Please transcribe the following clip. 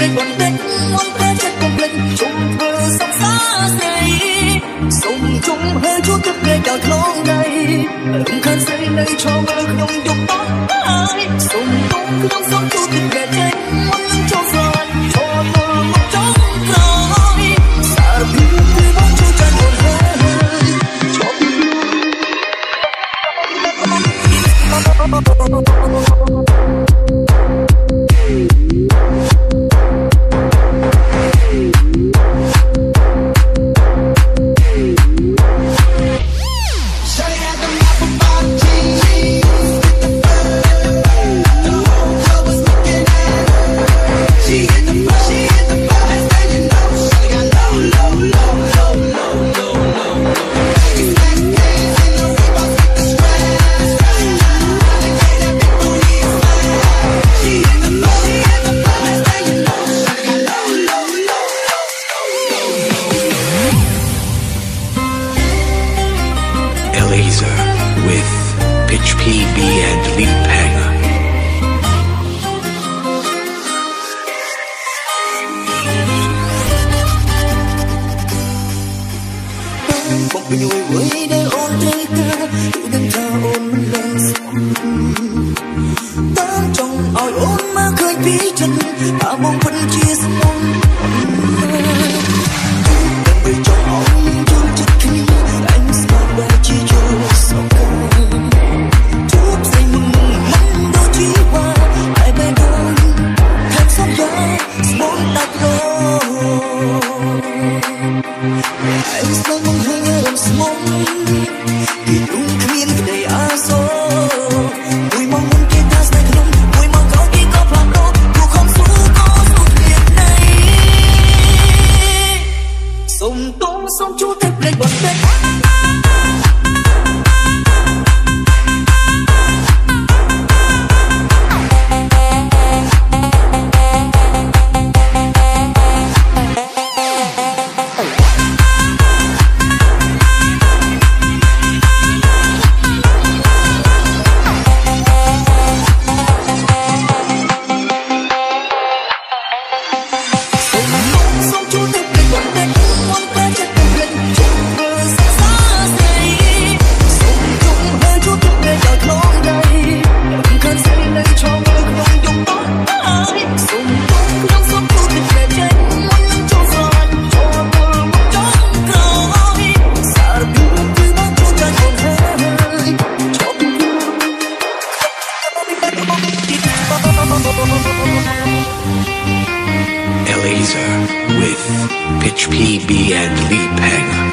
ភ្លេចបន្តិចមុនពេលចិត្តកុំភ្លេចជុំធ្វើសំសាស្រីសុំជុំហើយជួបទឹកគេចោលក្នុងដៃរំខានស្រីនៅឈរមើលខ្ញុំយប់តោះហើយសុំទុំខ្ញុំសុំជួបទឹកគេចេញមុននឹងចូលស្រឡាញ់ with Pitch PB and Leap Hanger. បំពេញអ្វីៗដែលអូនត្រូវការគឺដឹងថាអូនមិនដឹងស្មតា tố sông chú thép lên bọn đất sông Laser with Pitch PB and Leap Hanger.